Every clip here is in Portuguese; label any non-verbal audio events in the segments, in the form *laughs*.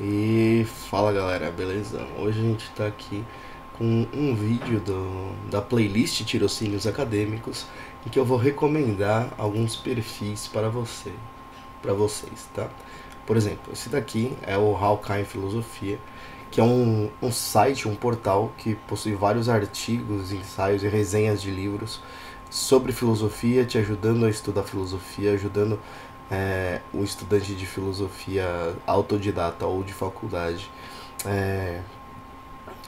E fala galera, beleza? Hoje a gente está aqui com um vídeo do, da playlist Tirocínios Acadêmicos em que eu vou recomendar alguns perfis para você, para vocês, tá? Por exemplo, esse daqui é o Hawkeye Filosofia, que é um, um site, um portal que possui vários artigos, ensaios e resenhas de livros sobre filosofia, te ajudando a estudar filosofia, ajudando é, o estudante de filosofia autodidata ou de faculdade é,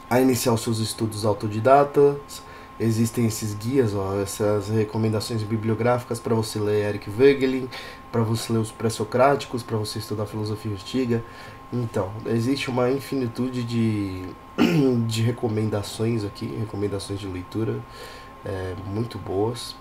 a iniciar os seus estudos autodidatas. Existem esses guias, ó, essas recomendações bibliográficas para você ler Eric Wegelin, para você ler os pré-socráticos, para você estudar filosofia antiga. Então, existe uma infinitude de, *coughs* de recomendações aqui, recomendações de leitura é, muito boas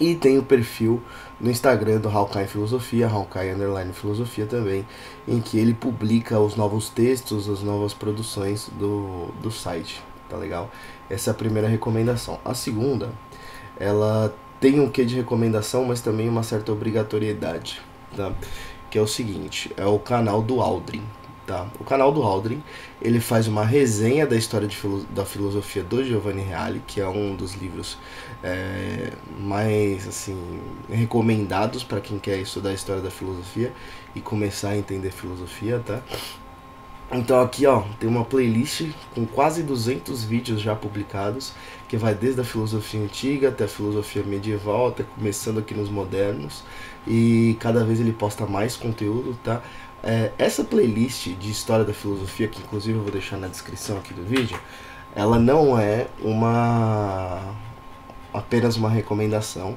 e tem o perfil no Instagram do Hawkeye Filosofia, Hawkeye Underline Filosofia também, em que ele publica os novos textos, as novas produções do, do site, tá legal? Essa é a primeira recomendação. A segunda, ela tem um quê de recomendação, mas também uma certa obrigatoriedade, tá? Que é o seguinte, é o canal do Aldrin, tá? O canal do Aldrin, ele faz uma resenha da história de, da filosofia do Giovanni Reale, que é um dos livros é, mais assim recomendados para quem quer estudar a história da filosofia e começar a entender filosofia, tá? Então aqui ó, tem uma playlist com quase 200 vídeos já publicados, que vai desde a filosofia antiga até a filosofia medieval, até começando aqui nos modernos, e cada vez ele posta mais conteúdo, tá? É, essa playlist de história da filosofia, que inclusive eu vou deixar na descrição aqui do vídeo, ela não é uma apenas uma recomendação,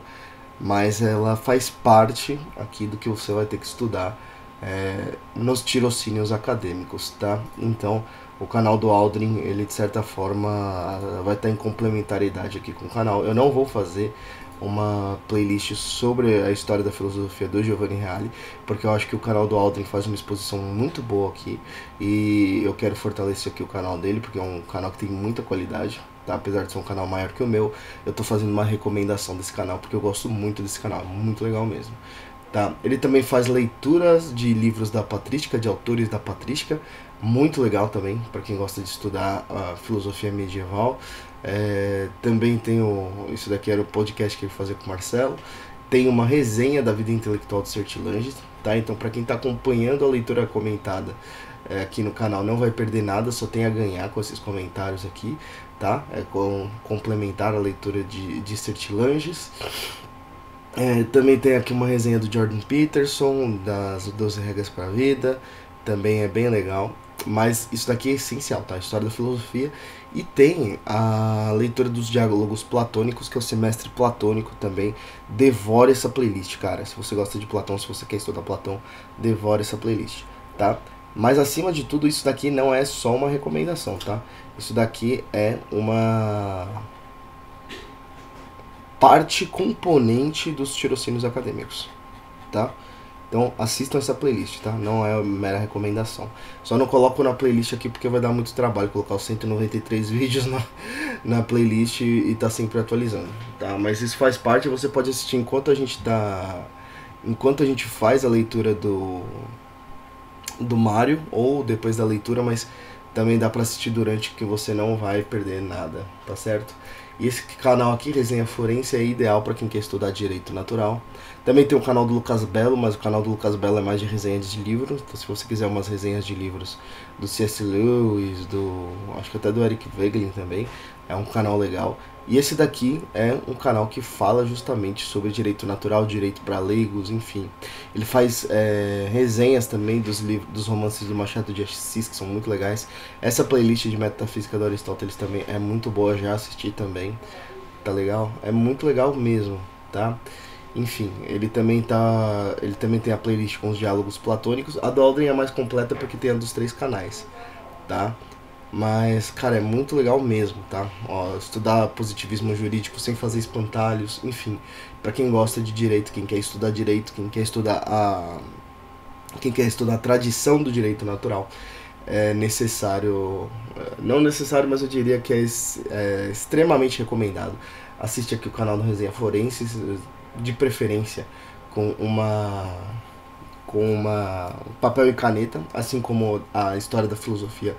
mas ela faz parte aqui do que você vai ter que estudar é, nos tirocínios acadêmicos, tá? Então, o canal do Aldrin, ele de certa forma vai estar em complementaridade aqui com o canal. Eu não vou fazer uma playlist sobre a história da filosofia do Giovanni Reale, porque eu acho que o canal do Aldrin faz uma exposição muito boa aqui e eu quero fortalecer aqui o canal dele, porque é um canal que tem muita qualidade, tá? Apesar de ser um canal maior que o meu, eu tô fazendo uma recomendação desse canal, porque eu gosto muito desse canal, muito legal mesmo. Tá? Ele também faz leituras de livros da patrística, de autores da patrística, muito legal também, para quem gosta de estudar a filosofia medieval. É, também tem o, isso daqui era o podcast que ele fazia com o Marcelo. Tem uma resenha da vida intelectual de Sertilange, tá? Então, para quem está acompanhando a leitura comentada é, aqui no canal, não vai perder nada, só tem a ganhar com esses comentários aqui, tá? É com, complementar a leitura de, de Sertilanges. É, também tem aqui uma resenha do Jordan Peterson, das 12 regras para a vida, também é bem legal. Mas isso daqui é essencial, tá? História da filosofia. E tem a leitura dos diálogos platônicos, que é o semestre platônico também. Devore essa playlist, cara. Se você gosta de Platão, se você quer estudar Platão, devore essa playlist, tá? Mas acima de tudo, isso daqui não é só uma recomendação, tá? Isso daqui é uma parte componente dos tirocínios acadêmicos, tá? Então assistam essa playlist, tá? Não é mera recomendação. Só não coloco na playlist aqui porque vai dar muito trabalho colocar os 193 *laughs* vídeos na, na playlist e, e tá sempre atualizando, tá? Mas isso faz parte, você pode assistir enquanto a gente tá enquanto a gente faz a leitura do do Mario ou depois da leitura, mas também dá para assistir durante que você não vai perder nada, tá certo? E esse canal aqui, Resenha Forense, é ideal para quem quer estudar Direito Natural. Também tem o canal do Lucas Belo, mas o canal do Lucas Belo é mais de resenhas de livros. Então, se você quiser umas resenhas de livros do C.S. Lewis, do. acho que até do Eric Wegelin também, é um canal legal. E esse daqui é um canal que fala justamente sobre direito natural, direito para leigos, enfim. Ele faz é, resenhas também dos livros, dos romances do Machado de Assis, que são muito legais. Essa playlist de metafísica do Aristóteles também é muito boa, já assisti também. Tá legal? É muito legal mesmo, tá? Enfim, ele também tá, ele também tem a playlist com os diálogos platônicos. A do Aldrin é mais completa porque tem a dos três canais, tá? Mas, cara, é muito legal mesmo, tá? Ó, estudar positivismo jurídico sem fazer espantalhos, enfim. para quem gosta de direito, quem quer estudar direito, quem quer estudar a. Quem quer estudar a tradição do direito natural, é necessário. É, não necessário, mas eu diria que é, é extremamente recomendado. Assiste aqui o canal do Resenha Forense, de preferência com uma com uma papel e caneta, assim como a história da filosofia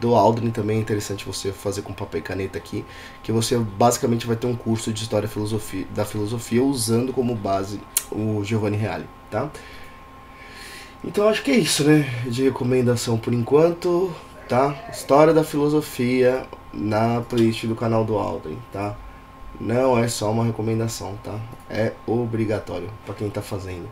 do Aldrin também é interessante você fazer com papel e caneta aqui, que você basicamente vai ter um curso de história filosofia, da filosofia usando como base o Giovanni Reale, tá? Então acho que é isso, né? De recomendação por enquanto, tá? História da filosofia na playlist do canal do Aldrin, tá? Não é só uma recomendação, tá? É obrigatório para quem tá fazendo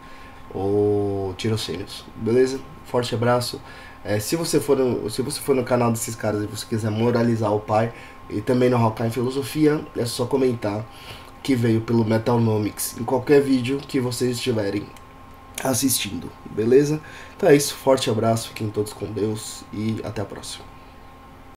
o tirocínios, beleza? Forte abraço. É, se você for no, se você for no canal desses caras e você quiser moralizar o pai e também no Hawkeye Filosofia, é só comentar que veio pelo Metalnomics em qualquer vídeo que vocês estiverem assistindo, beleza? Então é isso, forte abraço, fiquem todos com Deus e até a próxima.